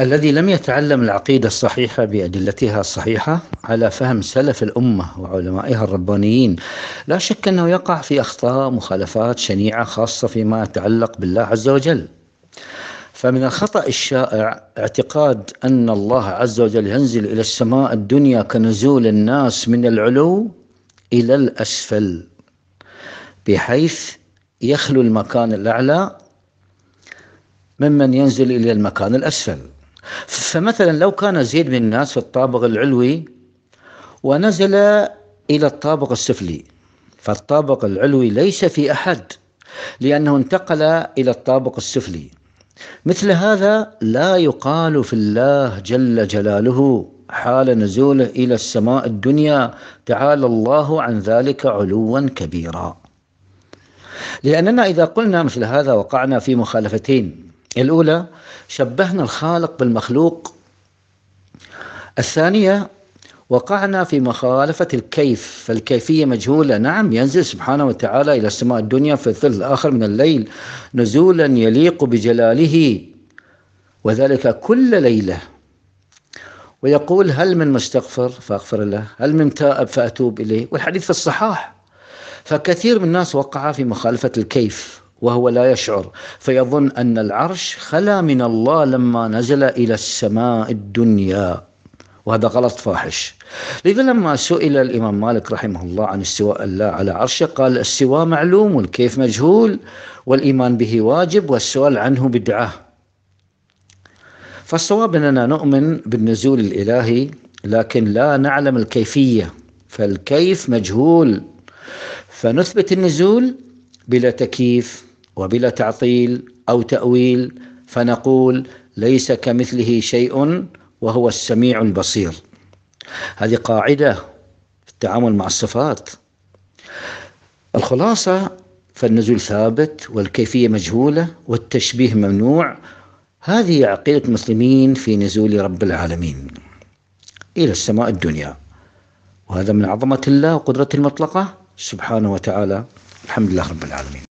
الذي لم يتعلم العقيدة الصحيحة بأدلتها الصحيحة على فهم سلف الأمة وعلمائها الربانيين لا شك أنه يقع في أخطاء مخالفات شنيعة خاصة فيما يتعلق بالله عز وجل. فمن الخطأ الشائع اعتقاد أن الله عز وجل ينزل إلى السماء الدنيا كنزول الناس من العلو إلى الأسفل بحيث يخلو المكان الأعلى ممن ينزل إلى المكان الأسفل. فمثلا لو كان زيد من الناس في الطابق العلوي ونزل إلى الطابق السفلي فالطابق العلوي ليس في أحد لأنه انتقل إلى الطابق السفلي. مثل هذا لا يقال في الله جل جلاله حال نزوله إلى السماء الدنيا تعالى الله عن ذلك علوا كبيرا. لأننا إذا قلنا مثل هذا وقعنا في مخالفتين. الأولى شبهنا الخالق بالمخلوق. الثانية وقعنا في مخالفة الكيف فالكيفية مجهولة. نعم ينزل سبحانه وتعالى إلى السماء الدنيا في الثلث الآخر من الليل نزولا يليق بجلاله وذلك كل ليلة. ويقول هل من مستغفر؟ فاغفر له. هل من تائب فأتوب إليه. والحديث في الصحاح. فكثير من الناس وقع في مخالفة الكيف. وهو لا يشعر. فيظن أن العرش خلا من الله لما نزل إلى السماء الدنيا. وهذا غلط فاحش. لذا لما سئل الإمام مالك رحمه الله عن استواء الله على عرشه قال السواء معلوم والكيف مجهول والإيمان به واجب والسؤال عنه بدعة. فالصواب أننا نؤمن بالنزول الإلهي لكن لا نعلم الكيفية. فالكيف مجهول. فنثبت النزول بلا تكييف. وبلا تعطيل أو تأويل فنقول ليس كمثله شيء وهو السميع البصير. هذه قاعدة في التعامل مع الصفات. الخلاصة فالنزول ثابت والكيفية مجهولة والتشبيه ممنوع. هذه عقيدة المسلمين في نزول رب العالمين. إلى السماء الدنيا. وهذا من عظمة الله وقدرته المطلقة. سبحانه وتعالى الحمد لله رب العالمين.